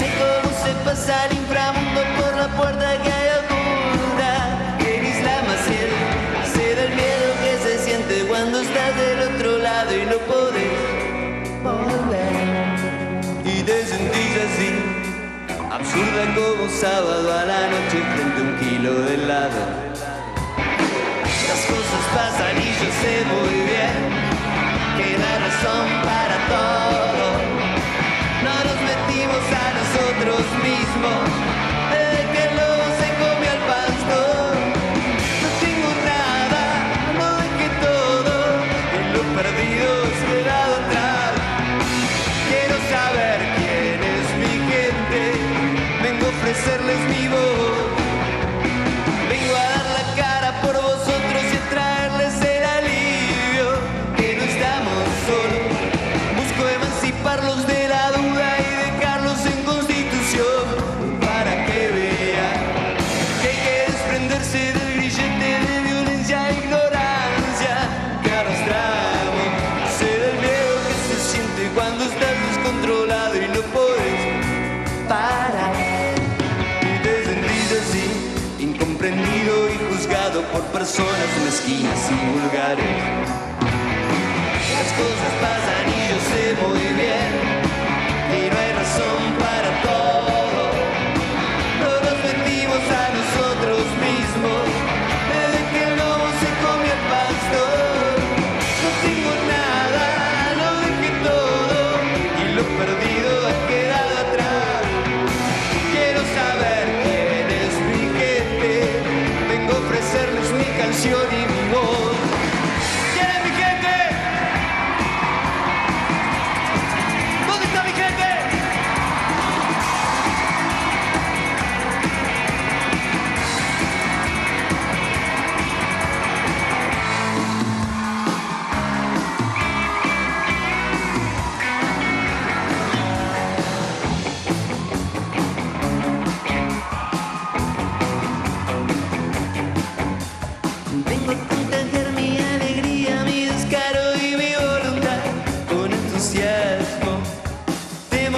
sé cómo se pasa inframundo por la puerta que hay oculta en Isla Maciel. Sé del miedo que se siente cuando estás del otro lado y no podés volver. Y te sentís así, absurda como un sábado a la noche frente a un kilo de helado. Las cosas pasan y yo sé volver. Mismo, de que los se come al pasto. No tengo nada, aunque todo de lo perdido se da a dudar. Quiero saber quién es mi gente, vengo a ofrecerle. arrastramos. Sé miedo que se siente cuando estás descontrolado y no puedes parar. Y te sentís así, incomprendido y juzgado por personas mezquinas y vulgares.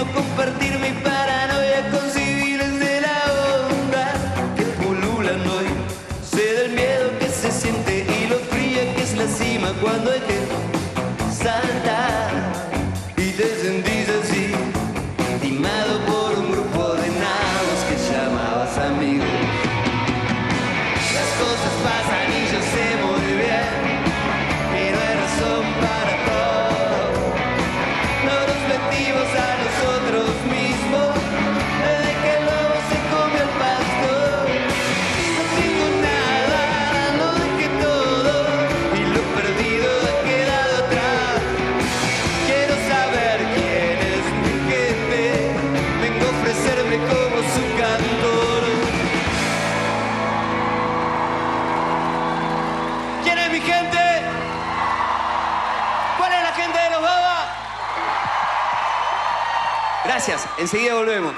compartir mi paranoia con civiles de la onda que pululan hoy. Sé del miedo que se siente y lo fría que es la cima cuando hay que saltar. mi gente? ¿Cuál es la gente de los Baba? Gracias, enseguida volvemos.